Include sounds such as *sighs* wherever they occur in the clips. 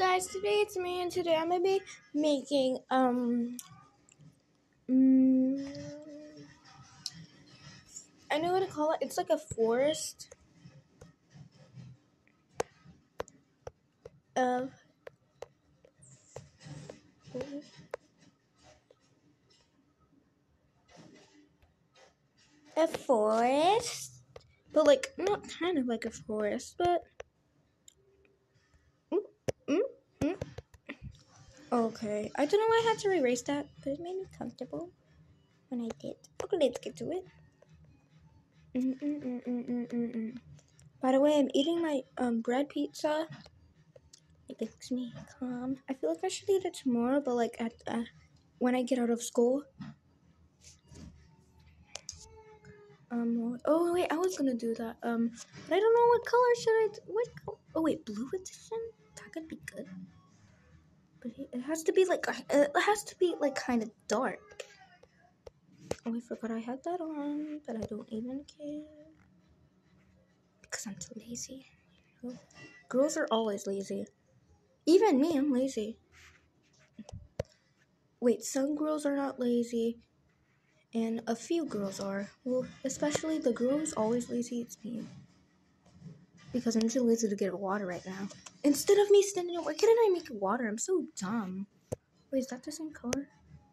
guys, today it's me and today I'm gonna be making um mm, I know what to call it. It's like a forest of a forest, but like not kind of like a forest, but Okay, I don't know why I had to erase that, but it made me comfortable when I did. Okay, let's get to it. Mm -mm -mm By the way, I'm eating my um bread pizza. It makes me calm. I feel like I should eat it tomorrow, but like at uh, when I get out of school. Um. Oh wait, I was gonna do that. Um. But I don't know what color should I. Do. What? Oh wait, blue edition. Could be good. But it has to be like it has to be like kind of dark. Oh, I forgot I had that on, but I don't even care because I'm too lazy. Girls are always lazy. Even me, I'm lazy. Wait, some girls are not lazy, and a few girls are. Well, especially the girl who's always lazy, it's me because I'm too lazy to get water right now. Instead of me standing up, why couldn't I make water? I'm so dumb. Wait, is that the same color?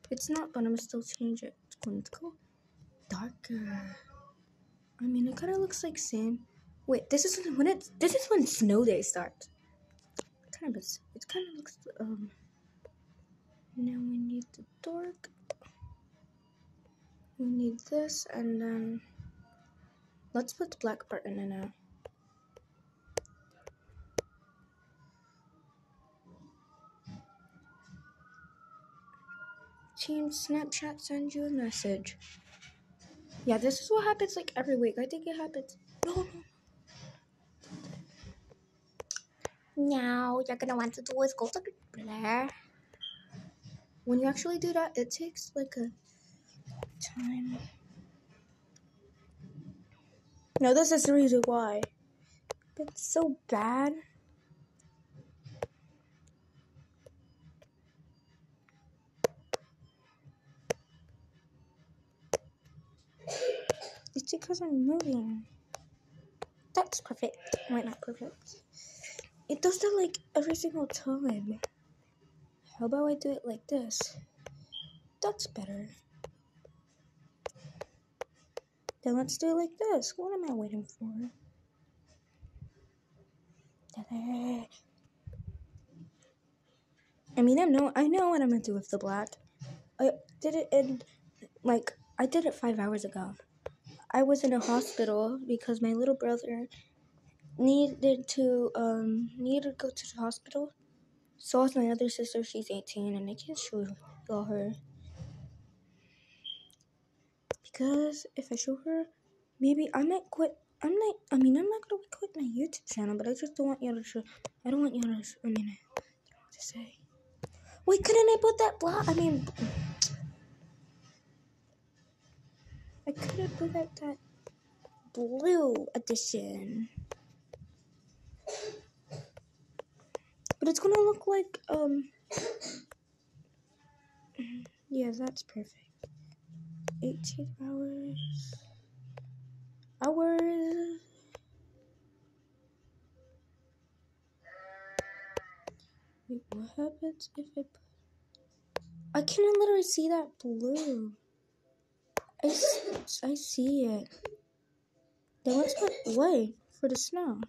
It's not, but I'm gonna still change it. It's going to go darker. I mean, it kind of looks like sand. Wait, this is when it. This is when snow day starts. Kind of, it kind of looks. Um. Now we need the dark. We need this, and then let's put the black part in now. Team Snapchat sends you a message. Yeah, this is what happens like every week. I think it happens. No, Now you're gonna want to do is go to Blair. When you actually do that, it takes like a time. No, this is the reason why. It's so bad. It's because I'm moving. That's perfect. Wait, not perfect. It does that like every single time. How about I do it like this? That's better. Then let's do it like this. What am I waiting for? I mean, I know, I know what I'm gonna do with the black. I did it in, like, I did it five hours ago. I was in a hospital because my little brother needed to um needed to go to the hospital. So was my other sister. She's 18, and I can't show y'all her because if I show her, maybe I might quit. I'm not. I mean, I'm not gonna quit my YouTube channel, but I just don't want y'all to show. I don't want y'all to. I mean, I don't know what to say. Wait, couldn't I put that block? I mean. I could have put out that blue edition. But it's gonna look like, um, yeah, that's perfect. 18 hours. Hours. Wait, what happens if I put... I can't literally see that blue. I, I see it. Then let's put for the snow.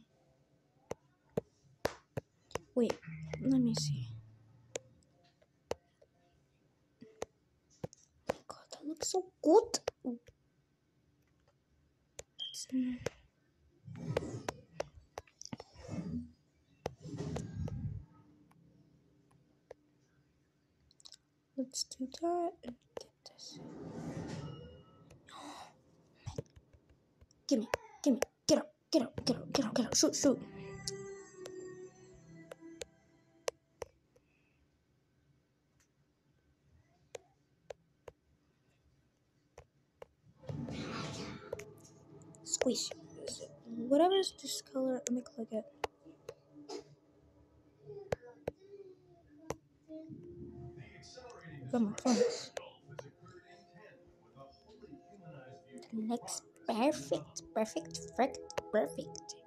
Wait, let me see. God, that looks so good. Let's do that and get this. Gimme, gimme, get up, get up, get up, get up, get up, shoot, shoot. Squeeze. Whatever is this color, let me click it. Got my. Looks perfect, perfect, perfect, perfect.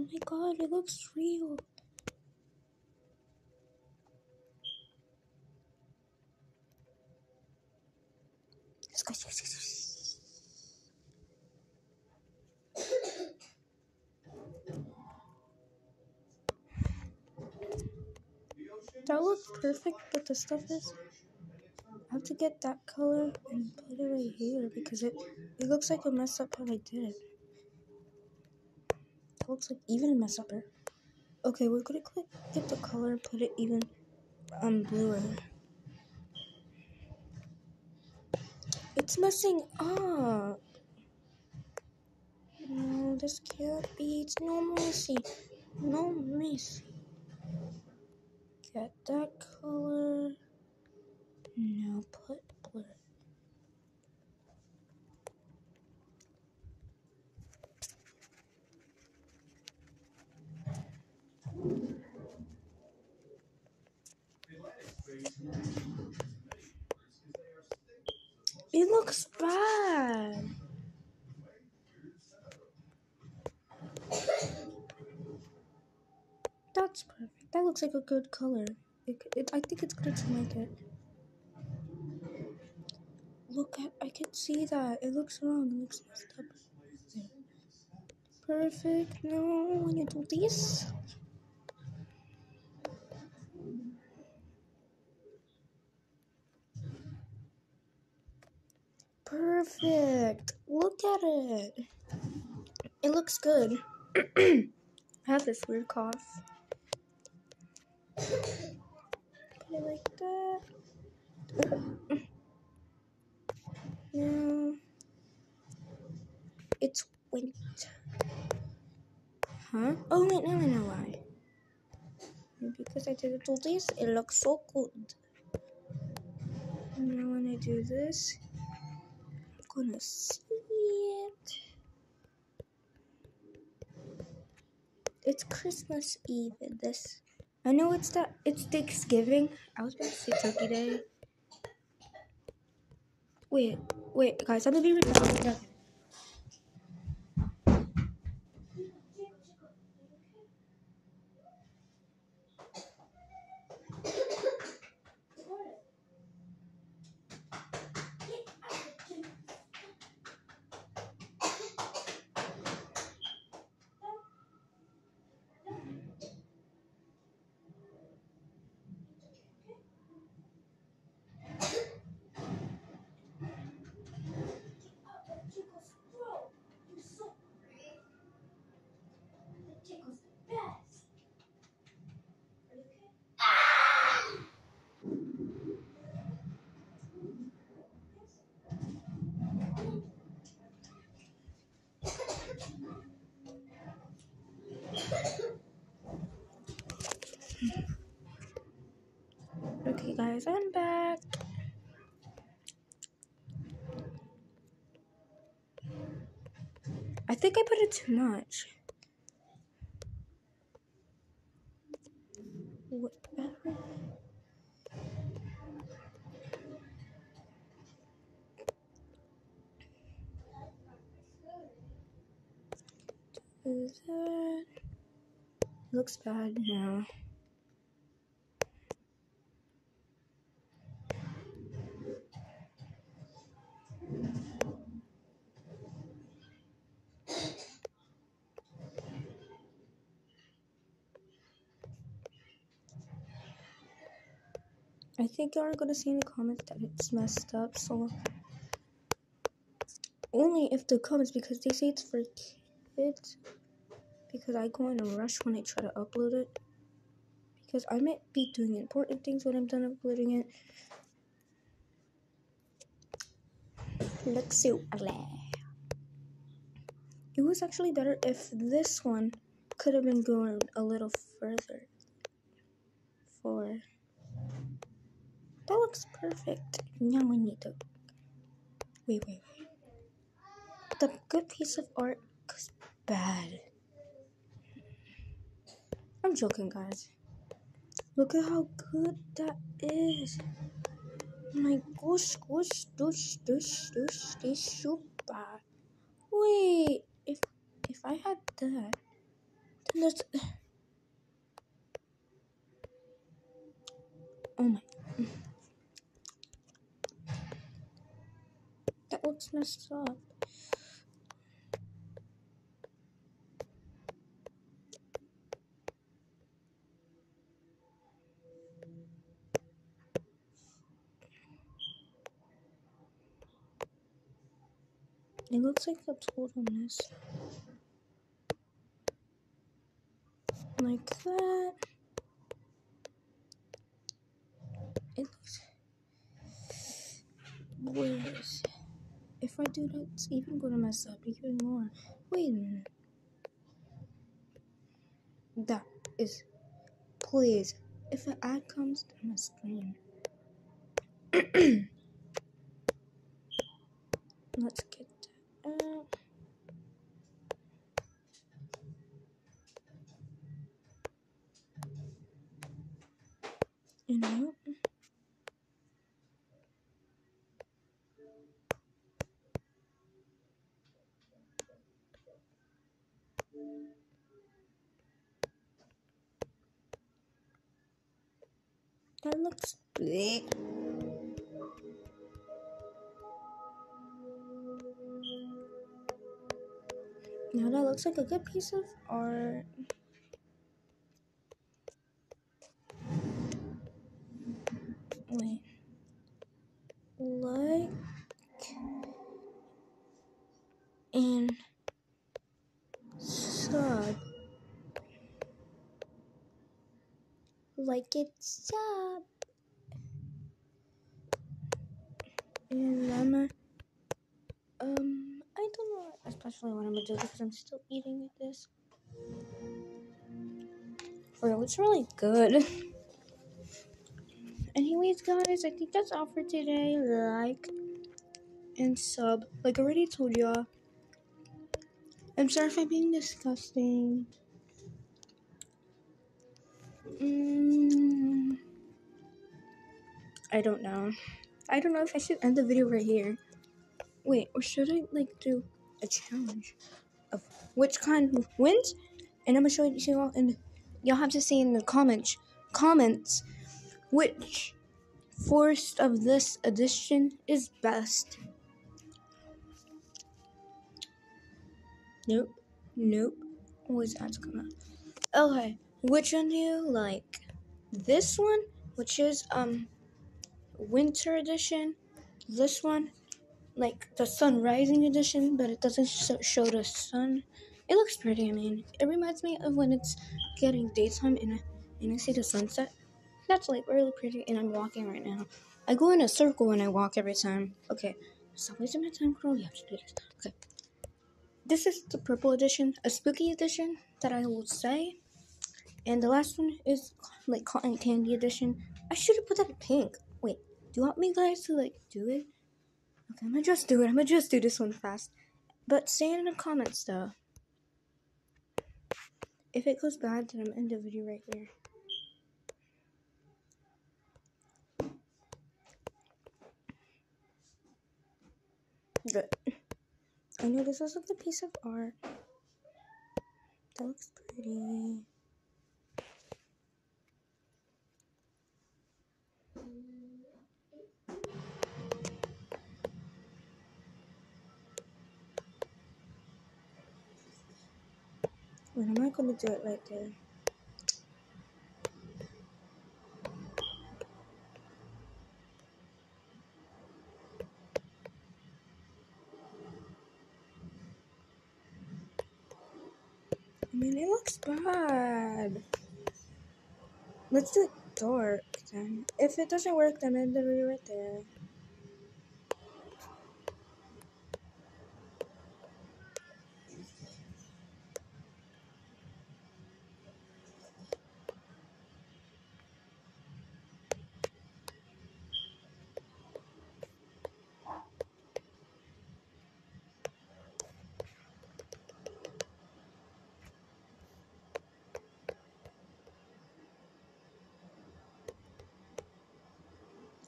Oh my god, it looks real. Let's go, let's go, let's go. That looks perfect, but the stuff is, I have to get that color and put it right here because it, it looks like a mess up how I did it. Looks like even mess up here. Okay, we're gonna click, get the color, put it even um bluer. It's messing up. No, this can't be. It's no mercy. No mercy. Get that color. Now put It looks bad. That's perfect. That looks like a good color. It, it, I think it's good to make it. Look at, I can see that. It looks wrong. It looks messed up. Perfect. Now, when you do this, perfect. Look at it. It looks good. *clears throat* I have this weird cough. Put it like that. *clears throat* Now it's winter. Huh? Oh wait, now I know why. Because I did it all this, it looks so good. Now when I do this, gonna see it. It's Christmas Eve this. I know it's that it's Thanksgiving. I was about to say Turkey Day. Wait, wait, guys, I'm gonna be right guys, I'm back. I think I put it too much. Whatever. Do that. Looks bad now. Think you are gonna see in the comments that it's messed up, so only if the comments because they say it's for kids. Because I go in a rush when I try to upload it. Because I might be doing important things when I'm done uploading it. Looks so It was actually better if this one could have been going a little further. For that looks perfect. Now we need to Wait, wait, wait. The good piece of art goes bad. I'm joking, guys. Look at how good that is. My gosh, gosh, dush, dush, dush, this bad. Wait, if if I had that, then that's. *sighs* Oh my. Looks messed up. It looks like a total mess. Like that. It looks. Worse. If I do that, it's even gonna mess up even more. Wait a minute. That is. Please. If an ad comes to my screen. *clears throat* Let's get that out. You know. That Now that looks like a good piece of art. Wait. Like and sub. Like it sub. And I'm a, um, I don't know especially when I'm do because I'm still eating this. Well, it's really good. *laughs* Anyways, guys, I think that's all for today. Like and sub. Like I already told y'all. I'm sorry if I'm being disgusting. Mm, I don't know. I don't know if I should end the video right here. Wait, or should I like do a challenge of which kind wins? And I'm gonna show it to y'all, and y'all have to say in the comments comments which forest of this edition is best. Nope. Nope. Always ads come out. Okay. Which one do you like? This one, which is um winter edition. This one, like the sun rising edition, but it doesn't sh- show the sun. It looks pretty. I mean, it reminds me of when it's getting daytime and I, and I see the sunset. That's like really pretty. And I'm walking right now. I go in a circle when I walk every time. Okay, stop wasting my time, girl. You have to do this. Okay. This is the purple edition, a spooky edition that I will say. And the last one is like cotton candy edition. I should have put that in pink. Wait, do you want me guys to like do it? Okay, I'm gonna just do it. I'm gonna just do this one fast. But say it in the comments though. If it goes bad, then I'm end the video right here. Good. I know this is a piece of art. That looks pretty. Am gonna do it right there? I mean, it looks bad. Let's do it dark then. If it doesn't work, then the video right there.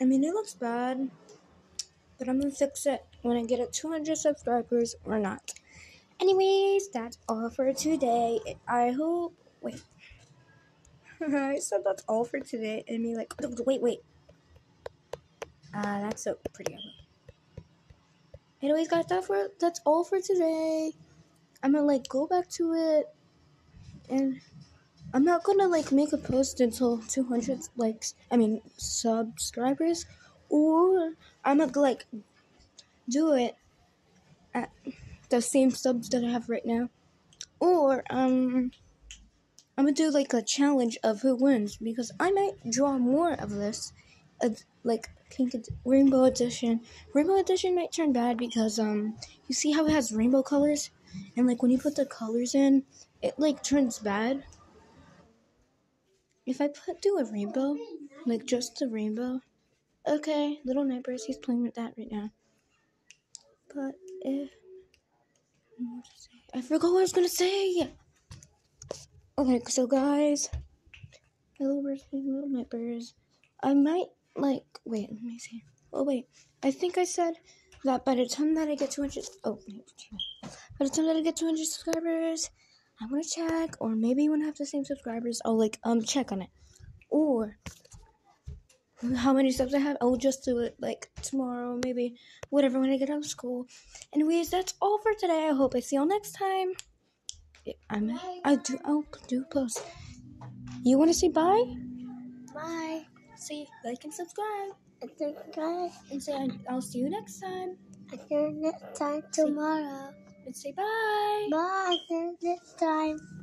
I mean, it looks bad, but I'm gonna fix it when I get at 200 subscribers or not. Anyways, that's all for today. I hope. Wait. *laughs* I said that's all for today, and me like, wait, wait. Uh, that's so pretty. Anyways, guys, that's for that's all for today. I'm gonna like go back to it, and I'm not gonna like make a post until 200 likes. I mean subscribers, or I'm gonna like do it at the same subs that I have right now, or um. I'm gonna do like a challenge of who wins because I might draw more of this, uh, like pink ed- rainbow edition. Rainbow edition might turn bad because um you see how it has rainbow colors, and like when you put the colors in, it like turns bad. If I put do a rainbow, like just a rainbow, okay, little neighbors, he's playing with that right now. But if I forgot what I was gonna say. Okay, so guys, hello little nightbirds. I might like wait. Let me see. Oh wait, I think I said that by the time that I get 200. Oh, by the time that I get 200 subscribers, I want to check, or maybe when I have the same subscribers, I'll like um check on it, or how many subs I have. I'll just do it like tomorrow, maybe whatever when I get out of school. Anyways, that's all for today. I hope I see y'all next time. I'm I do I'll do post. You want to say bye? Bye. Say like and subscribe And Subscribe. and say I'll see you next time. Until next time tomorrow and say bye. Bye. See next time.